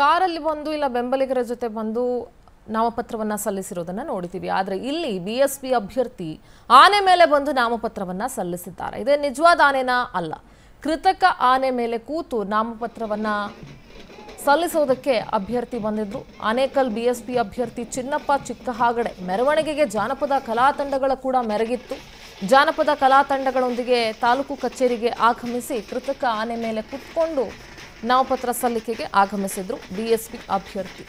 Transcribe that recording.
ಕಾರಲ್ಲಿ ಬಂದು ಇಲ್ಲ ಬೆಂಬಲಿಗರ ಜೊತೆ ಬಂದು ನಾಮಪತ್ರವನ್ನ ಸಲ್ಲಿಸಿರೋದನ್ನ ನೋಡಿದ್ದೀವಿ ಆದರೆ ಇಲ್ಲಿ ಬಿ ಎಸ್ ಪಿ ಅಭ್ಯರ್ಥಿ ಆನೆ ಮೇಲೆ ಬಂದು ನಾಮಪತ್ರವನ್ನ ಸಲ್ಲಿಸಿದ್ದಾರೆ. ಇದೇ ನಿಜವಾದ ಆನೆನ ಅಲ್ಲ. ಕೃತಕ ಆನೆ ಮೇಲೆ ಕೂತು ನಾಮಪತ್ರವನ್ನ ಸಲ್ಲಿಸೋದಕ್ಕೆ ಅಭ್ಯರ್ಥಿ ಬಂದಿದ್ರು. ಆನೇಕಲ್ ಬಿ ಎಸ್ ಪಿ ಅಭ್ಯರ್ಥಿ ಚಿನ್ನಪ್ಪ ಚಿಕ್ಕಹಾಗಡೆ ಮೆರವಣಿಗೆಗೆ ಜಾನಪದ ಕಲಾ ತಂಡಗಳ ಕೂಡ ಮೆರಗಿತ್ತು. ಜಾನಪದ ಕಲಾ ತಂಡಗಳೊಂದಿಗೆ ತಾಲೂಕು ಕಚೇರಿಗೆ ಆಗಮಿಸಿ ಕೃತಕ ಆನೆ ಮೇಲೆ ಕುತ್ಕೊಂಡು ನಾಮಪತ್ರ ಸಲ್ಲಿಕೆಗೆ ಆಗಮಿಸಿದ್ರು ಬಿ ಎಸ್ ಪಿ ಅಭ್ಯರ್ಥಿ.